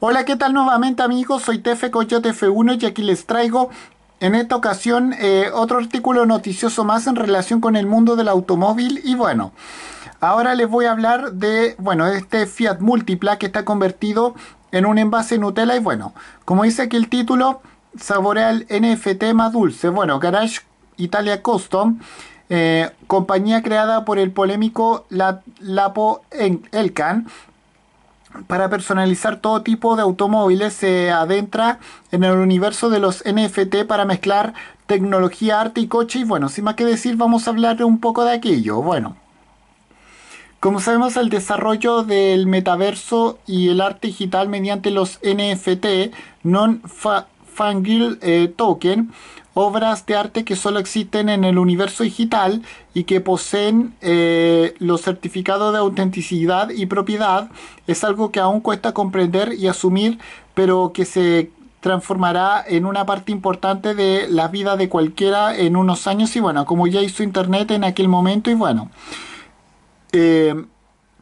Hola, ¿qué tal nuevamente amigos? Soy Tefe Coyote F1 y aquí les traigo en esta ocasión eh, otro artículo noticioso más en relación con el mundo del automóvil y bueno, ahora les voy a hablar de, bueno, este Fiat Multipla que está convertido en un envase Nutella y bueno, como dice aquí el título, saborea el NFT más dulce. Bueno, Garage Italia Custom, eh, compañía creada por el polémico Lapo Elkan, para personalizar todo tipo de automóviles se adentra en el universo de los NFT para mezclar tecnología, arte y coche. Y bueno, sin más que decir, vamos a hablar un poco de aquello. Bueno, como sabemos, el desarrollo del metaverso y el arte digital mediante los NFT, non-fungible eh, token, obras de arte que solo existen en el universo digital y que poseen eh, los certificados de autenticidad y propiedad es algo que aún cuesta comprender y asumir, pero que se transformará en una parte importante de la vida de cualquiera en unos años y bueno, como ya hizo Internet en aquel momento y bueno. Eh,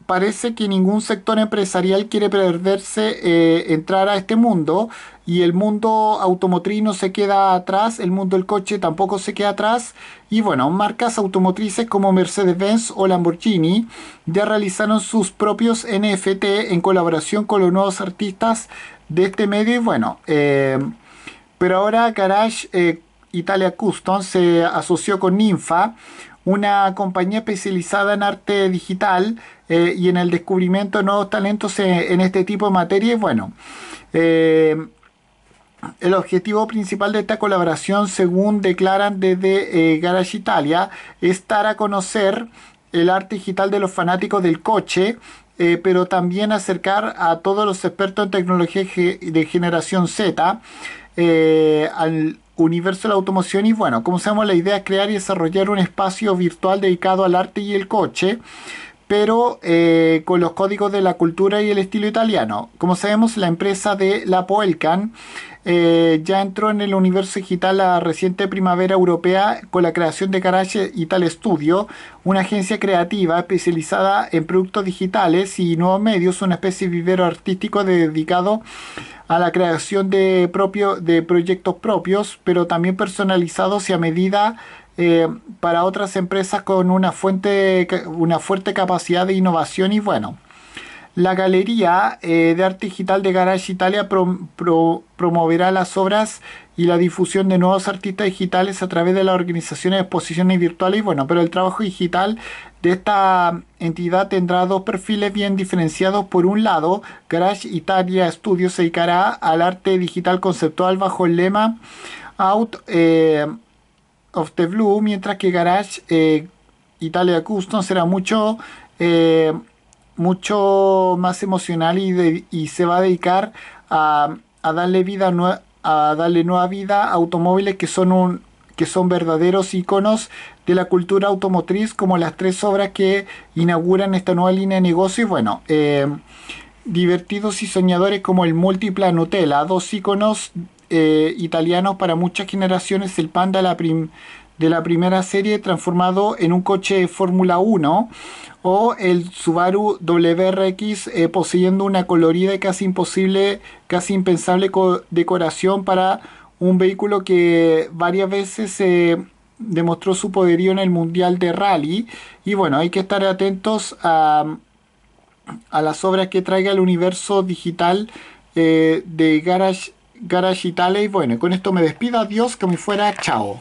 parece que ningún sector empresarial quiere perderse eh, entrar a este mundo y el mundo automotriz no se queda atrás, el mundo del coche tampoco se queda atrás. Y bueno, marcas automotrices como Mercedes-Benz o Lamborghini ya realizaron sus propios NFT en colaboración con los nuevos artistas de este medio y bueno, eh, pero ahora Garage eh, Italia Custom se asoció con Ninfa, una compañía especializada en arte digital eh, y en el descubrimiento de nuevos talentos en, este tipo de materia. Y bueno, eh, el objetivo principal de esta colaboración, según declaran desde eh, Garage Italia, es dar a conocer el arte digital de los fanáticos del coche, pero también acercar a todos los expertos en tecnología de generación Z al universo de la automoción. Y bueno, como sabemos, la idea es crear y desarrollar un espacio virtual dedicado al arte y el coche pero eh, con los códigos de la cultura y el estilo italiano. Como sabemos, la empresa de La Poelcan eh, ya entró en el universo digital la reciente primavera europea con la creación de Garage Italia Studio, una agencia creativa especializada en productos digitales y nuevos medios, una especie de vivero artístico dedicado a la creación de, de proyectos propios, pero también personalizados y a medida eh, para otras empresas con una, fuente, una fuerte capacidad de innovación y bueno. La Galería eh, de Arte Digital de Garage Italia promoverá las obras y la difusión de nuevos artistas digitales a través de la organización de exposiciones virtuales. Bueno, pero el trabajo digital de esta entidad tendrá dos perfiles bien diferenciados. Por un lado, Garage Italia Studios se dedicará al arte digital conceptual bajo el lema Out. Eh, of the Blue, mientras que Garage eh, Italia Custom será mucho, mucho más emocional y, se va a dedicar a, darle vida a darle nueva vida a automóviles que son un que son verdaderos iconos de la cultura automotriz como las tres obras que inauguran esta nueva línea de negocio y bueno eh, divertidos y soñadores como el Multipla Nutella dos iconos eh, italianos para muchas generaciones el Panda de la primera serie transformado en un coche Fórmula 1 o el Subaru WRX eh, poseyendo una colorida y casi imposible, casi impensable decoración para un vehículo que varias veces se demostró su poderío en el Mundial de Rally y bueno, hay que estar atentos a, las obras que traiga el universo digital eh, de Garage Garage. Y bueno, con esto me despido. Adiós, que me fuera. Chao.